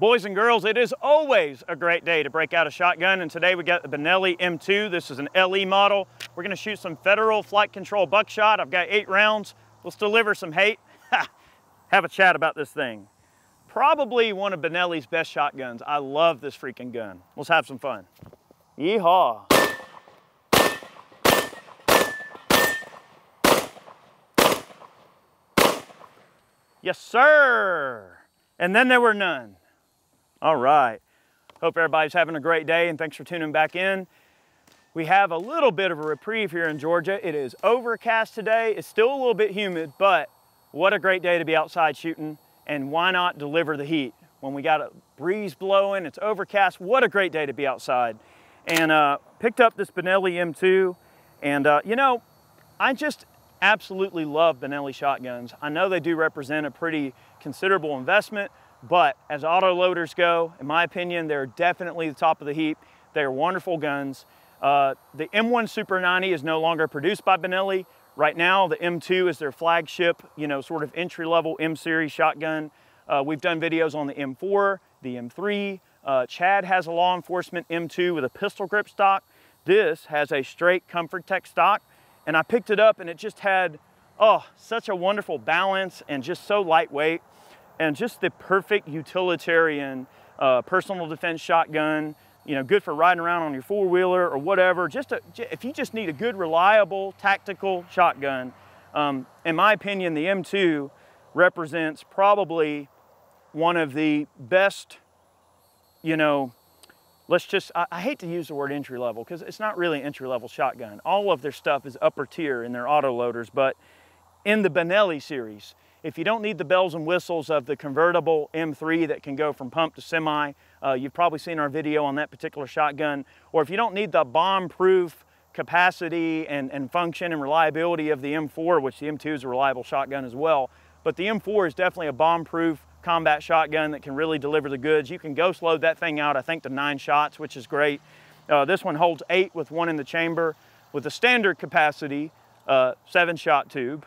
Boys and girls, it is always a great day to break out a shotgun, and today we got the Benelli M2. This is an LE model. We're gonna shoot some Federal Flight Control buckshot. I've got eight rounds. Let's deliver some hate. Have a chat about this thing. Probably one of Benelli's best shotguns. I love this freaking gun. Let's have some fun. Yeehaw. Yes, sir. And then there were none. All right. Hope everybody's having a great day and thanks for tuning back in. We have a little bit of a reprieve here in Georgia. It is overcast today. It's still a little bit humid, but what a great day to be outside shooting and why not deliver the heat? When we got a breeze blowing, it's overcast, what a great day to be outside. And uh, picked up this Benelli M2 and uh, you know, I just absolutely love Benelli shotguns. I know they do represent a pretty considerable investment, but as auto loaders go, in my opinion, they're definitely the top of the heap. They're wonderful guns. Uh, the M1 Super 90 is no longer produced by Benelli. Right now, the M2 is their flagship, you know, sort of entry-level M-series shotgun. Uh, we've done videos on the M4, the M3. Uh, Chad has a law enforcement M2 with a pistol grip stock. This has a straight Comfort Tech stock. And I picked it up and it just had, oh, such a wonderful balance and just so lightweight and just the perfect utilitarian uh, personal defense shotgun, you know, good for riding around on your four wheeler or whatever. Just a, if you just need a good, reliable, tactical shotgun, um, in my opinion, the M2 represents probably one of the best, you know, let's just, I, I hate to use the word entry level because it's not really entry level shotgun. All of their stuff is upper tier in their autoloaders, but in the Benelli series, if you don't need the bells and whistles of the convertible M3 that can go from pump to semi, uh, you've probably seen our video on that particular shotgun, or if you don't need the bomb-proof capacity and, and function and reliability of the M4, which the M2 is a reliable shotgun as well, but the M4 is definitely a bomb-proof combat shotgun that can really deliver the goods. You can ghost load that thing out, I think, to nine shots, which is great. Uh, this one holds eight with one in the chamber with a standard capacity uh, seven shot tube.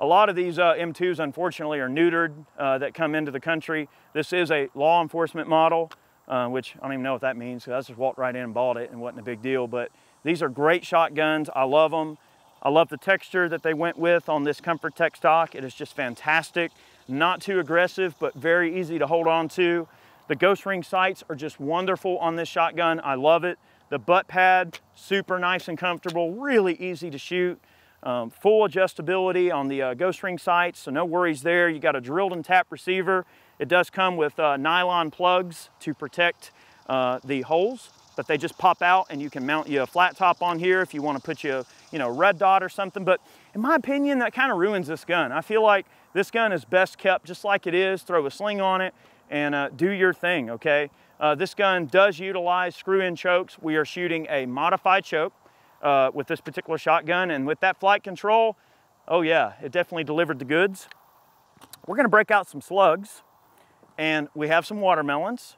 A lot of these uh, M2s, unfortunately, are neutered uh, that come into the country. This is a law enforcement model, uh, which I don't even know what that means. So I just walked right in and bought it and wasn't a big deal. But these are great shotguns. I love them. I love the texture that they went with on this Comfort Tech stock. It is just fantastic. Not too aggressive, but very easy to hold on to. The ghost ring sights are just wonderful on this shotgun. I love it. The butt pad, super nice and comfortable, really easy to shoot. Um, full adjustability on the uh, ghost ring sights, so no worries there. You got a drilled and tapped receiver. It does come with uh, nylon plugs to protect uh, the holes, but they just pop out and you can mount you a flat top on here if you want to put you, you know, red dot or something. But in my opinion, that kind of ruins this gun. I feel like this gun is best kept just like it is. Throw a sling on it and uh, do your thing, okay? Uh, this gun does utilize screw-in chokes. We are shooting a modified choke uh, with this particular shotgun. And with that flight control, oh yeah, it definitely delivered the goods. We're gonna break out some slugs and we have some watermelons.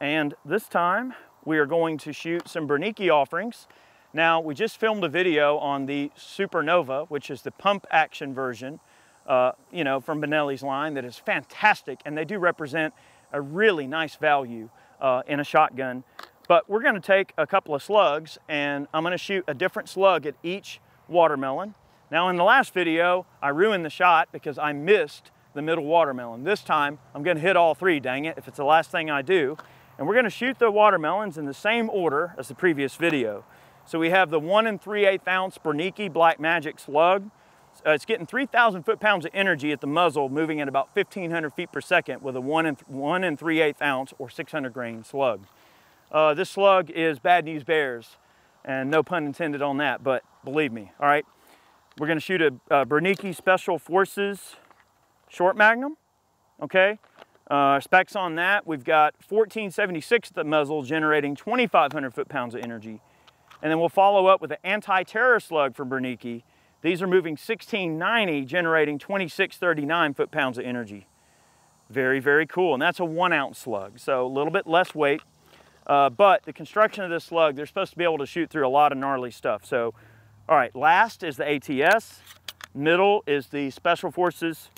And this time we are going to shoot some Brenneke offerings. Now, we just filmed a video on the Supernova, which is the pump action version, uh, you know, from Benelli's line that is fantastic. And they do represent a really nice value uh, in a shotgun. But we're gonna take a couple of slugs and I'm gonna shoot a different slug at each watermelon. Now in the last video, I ruined the shot because I missed the middle watermelon. This time, I'm gonna hit all three, dang it, if it's the last thing I do. And we're gonna shoot the watermelons in the same order as the previous video. So we have the one and three eighth ounce Brenneke Black Magic slug. Uh, it's getting 3,000 foot-pounds of energy at the muzzle, moving at about 1,500 feet per second with a one and, one and three eighth ounce or 600 grain slug. Uh, this slug is bad news bears, and no pun intended on that, but believe me, all right? We're gonna shoot a, a Brenneke Special Forces short magnum, okay? Uh, specs on that, we've got 1476 at the muzzle generating 2,500 foot-pounds of energy. And then we'll follow up with an anti-terror slug from Brenneke. These are moving 1690, generating 2639 foot-pounds of energy. Very, very cool. And that's a one ounce slug, so a little bit less weight, uh, but the construction of this slug, they're supposed to be able to shoot through a lot of gnarly stuff. So, all right, last is the ATS. Middle is the Special Forces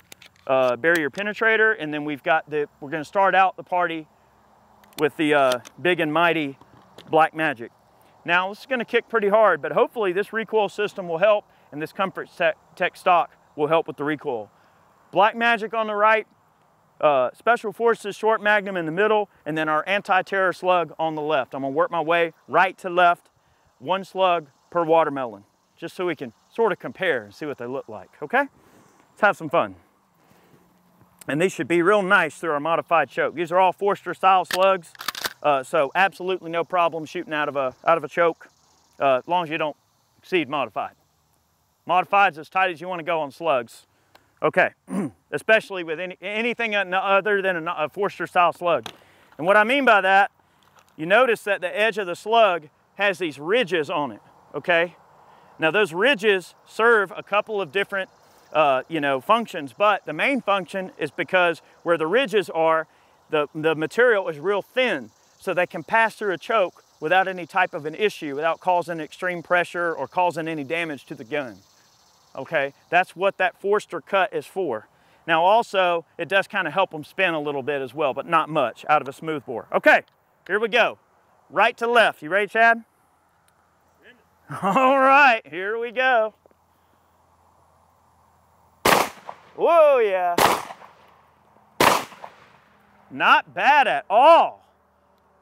uh, barrier penetrator, and then we've got the, we're gonna start out the party with the uh, big and mighty Black Magic. Now, this is gonna kick pretty hard, but hopefully this recoil system will help, and this Comfort Tech, Tech stock will help with the recoil. Black Magic on the right, uh, Special Forces Short Magnum in the middle, and then our anti-terror slug on the left. I'm gonna work my way right to left, one slug per watermelon, just so we can sort of compare and see what they look like, okay? Let's have some fun. And these should be real nice through our modified choke. These are all Foster style slugs, uh, so absolutely no problem shooting out of a, out of a choke, uh, as long as you don't exceed modified. Modified's as tight as you wanna go on slugs. Okay, especially with any, anything other than a, a Foster style slug. And what I mean by that, you notice that the edge of the slug has these ridges on it, okay? Now those ridges serve a couple of different, uh, you know, functions, but the main function is because where the ridges are, the, the material is real thin, so they can pass through a choke without any type of an issue, without causing extreme pressure or causing any damage to the gun okay? That's what that Foster cut is for. Now also, it does kind of help them spin a little bit as well, but not much out of a smooth bore. Okay, here we go. Right to left. You ready, Chad? All right, here we go. Whoa, yeah. Not bad at all.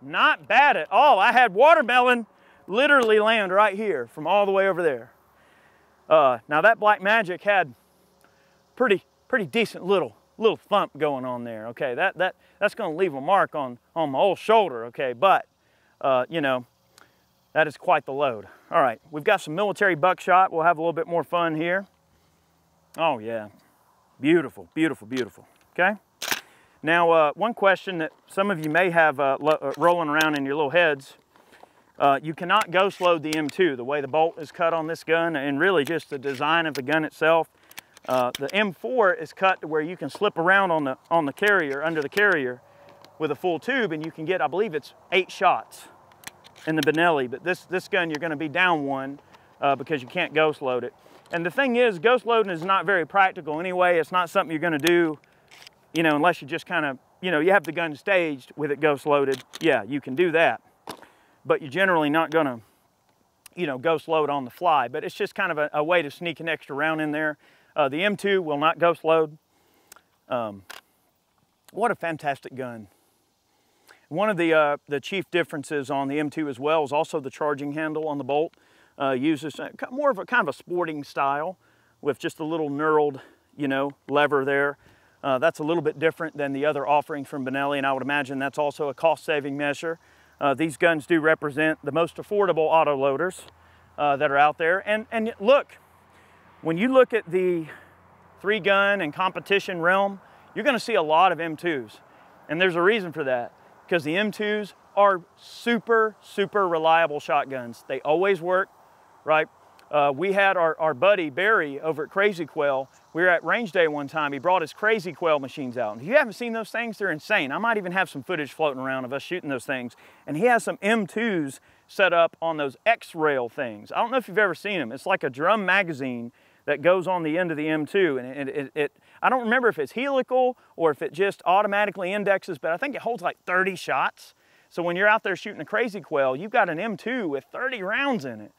Not bad at all. I had watermelon literally land right here from all the way over there. Uh, now that Black Magic had pretty, pretty decent little, little thump going on there. Okay, that, that, that's gonna leave a mark on, on my old shoulder, okay? But, uh, you know, that is quite the load. All right, we've got some military buckshot. We'll have a little bit more fun here. Oh yeah, beautiful, beautiful, beautiful, okay? Now, uh, one question that some of you may have uh, uh rolling around in your little heads uh, you cannot ghost load the M2, the way the bolt is cut on this gun and really just the design of the gun itself. Uh, the M4 is cut to where you can slip around on the, on the carrier, under the carrier with a full tube and you can get, I believe it's eight shots in the Benelli, but this, this gun you're gonna be down one uh, because you can't ghost load it. And the thing is, ghost loading is not very practical anyway. It's not something you're gonna do, you know, unless you just kind of, you know, you have the gun staged with it ghost loaded. Yeah, you can do that but you're generally not gonna, you know, ghost load on the fly. But it's just kind of a, a way to sneak an extra round in there. Uh, the M2 will not ghost load. Um, what a fantastic gun. One of the, uh, the chief differences on the M2 as well is also the charging handle on the bolt. Uh, uses more of a kind of a sporting style with just a little knurled, you know, lever there. Uh, that's a little bit different than the other offerings from Benelli, and I would imagine that's also a cost-saving measure. Uh, these guns do represent the most affordable auto loaders uh, that are out there. And, and look, when you look at the three gun and competition realm, you're gonna see a lot of M2s. And there's a reason for that, because the M2s are super, super reliable shotguns. They always work, right? Uh, we had our, our buddy Barry over at Crazy Quail. We were at range day one time. He brought his Crazy Quail machines out. And if you haven't seen those things, they're insane. I might even have some footage floating around of us shooting those things. And he has some M2s set up on those X-Rail things. I don't know if you've ever seen them. It's like a drum magazine that goes on the end of the M2. And it, it, it, I don't remember if it's helical or if it just automatically indexes, but I think it holds like 30 shots. So when you're out there shooting a Crazy Quail, you've got an M2 with 30 rounds in it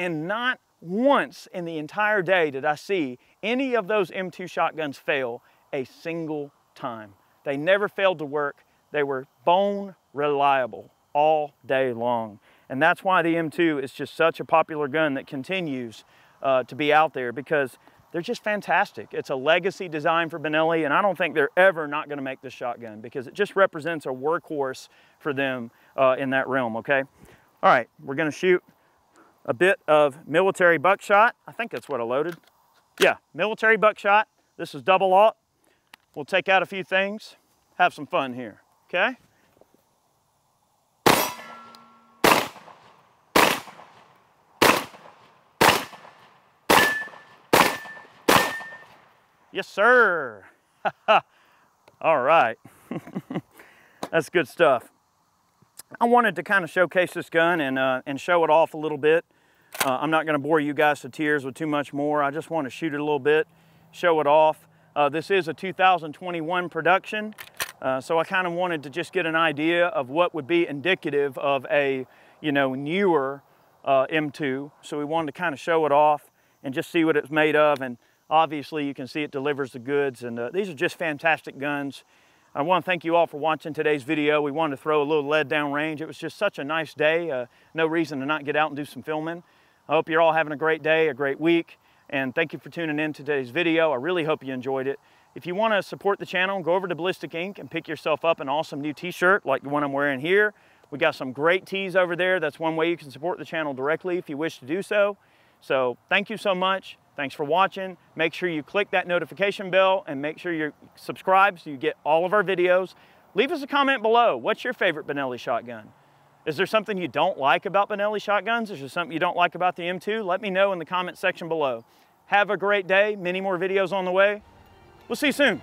and not once in the entire day did I see any of those M2 shotguns fail a single time. They never failed to work. They were bone reliable all day long. And that's why the M2 is just such a popular gun that continues uh, to be out there because they're just fantastic. It's a legacy design for Benelli, and I don't think they're ever not gonna make this shotgun because it just represents a workhorse for them uh, in that realm, okay? All right, we're gonna shoot a bit of military buckshot. I think that's what I loaded. Yeah, military buckshot. This is double aught. We'll take out a few things, have some fun here, okay? Yes, sir. All right. That's good stuff. I wanted to kind of showcase this gun and, uh, and show it off a little bit. Uh, I'm not gonna bore you guys to tears with too much more. I just want to shoot it a little bit, show it off. Uh, this is a 2021 production, uh, so I kind of wanted to just get an idea of what would be indicative of a, you know, newer uh, M2. So we wanted to kind of show it off and just see what it's made of. And obviously you can see it delivers the goods. And uh, these are just fantastic guns. I want to thank you all for watching today's video. We wanted to throw a little lead down range. It was just such a nice day. Uh, no reason to not get out and do some filming. I hope you're all having a great day, a great week. And thank you for tuning in to today's video. I really hope you enjoyed it. If you want to support the channel, go over to Ballistic Ink and pick yourself up an awesome new t-shirt like the one I'm wearing here. We got some great tees over there. That's one way you can support the channel directly if you wish to do so. So thank you so much. Thanks for watching. Make sure you click that notification bell and make sure you're subscribed so you get all of our videos. Leave us a comment below. What's your favorite Benelli shotgun? Is there something you don't like about Benelli shotguns? Is there something you don't like about the M2? Let me know in the comment section below. Have a great day. Many more videos on the way. We'll see you soon.